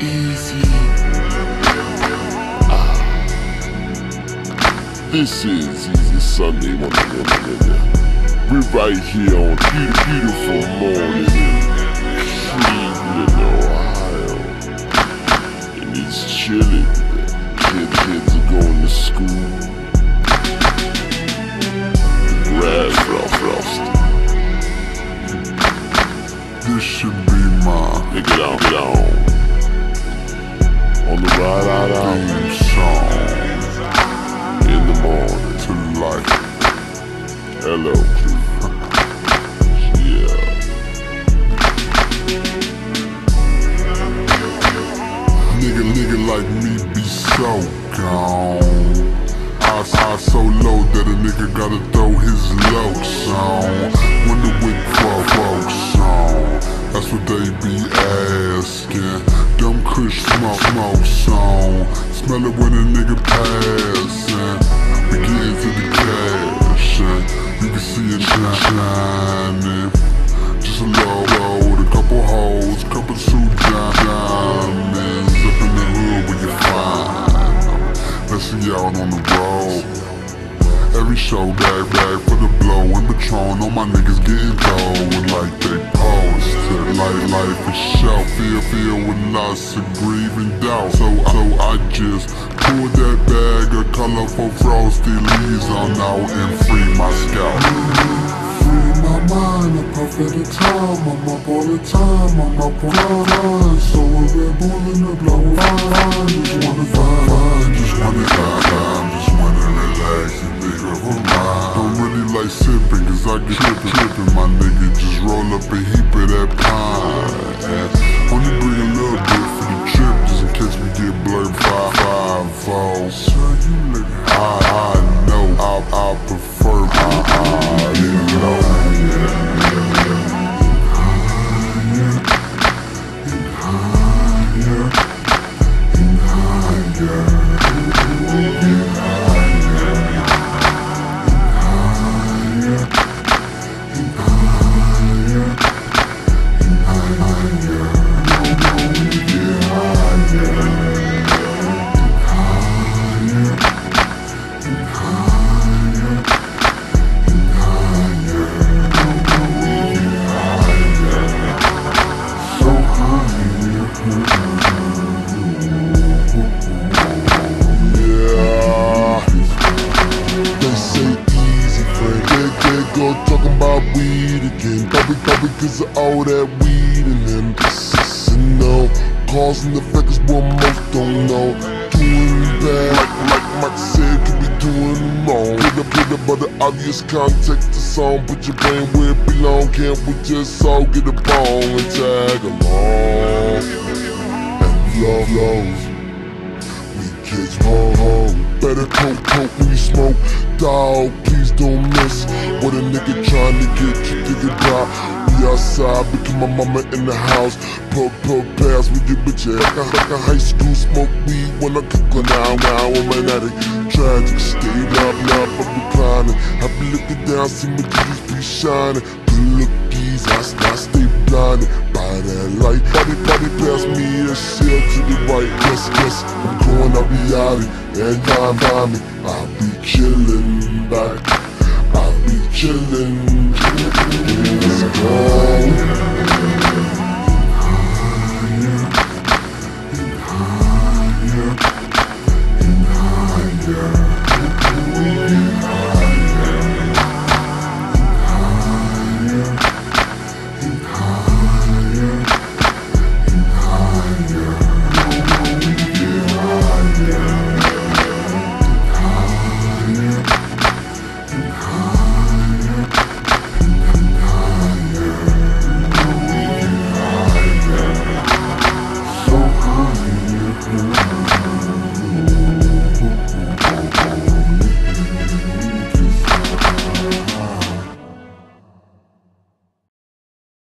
easy. Ah. This is Easy Sunday, one nigga. We right here on beautiful, morning in Cleveland, Ohio. And it's chilly. Kids, kids are going to school. The grass rough. This should be my Hey, get on, get on. So low that a nigga gotta throw his locs on. When the wick for folks on. That's what they be asking. Them kush smoke, smoke song. Smell it when a nigga passing. We get into the cash. You can see it shining. Just a low road, a couple hoes, couple suit diamonds up in the hood where you find. Let's see y'all on the road. Every show bag bag for the blow and Patron. All my niggas getting going like they posted. Like life is show, feel feel with lots of grieving doubt. So so I just pulled that bag of colorful frosty leaves on out and free my scalp. Free my mind, I puff at a time, I'm up all the time, I'm up on the line So a Red Bull in the blow fine, just wanna find, just wanna find, just wanna relax mind Don't really like sipping, cause I get trippin', trippin', my nigga Just roll up a heap of that pine Only bring a little bit for the trip, just in case we get blurred weed again. Probably, probably cause of all that weed in them. And no, cause and effect is what most don't know. Doing bad, like, like Mike said, could be doing wrong. Pick up, pick up, but the obvious context the song. Put your brain where it belong. Can't we just all get a bone and tag along? And love, love. We kids ho ho Better coke, coke when you smoke Dog, don't miss What a nigga trying to get you think about We outside because my mama in the house. Put put pass with your bitch yeah. like, a, high school smoke weed when I cook on now now I'm an addict. Tragic, stayed up, up, I'm reclining I be looking down, see my titties be shining Good lookies, I, I stay blinded by that light Body, body pass me a shell to the right Yes, yes, I'm going, I'll be out it And time by me, I'll be chillin' back. I'll be chillin' Let's go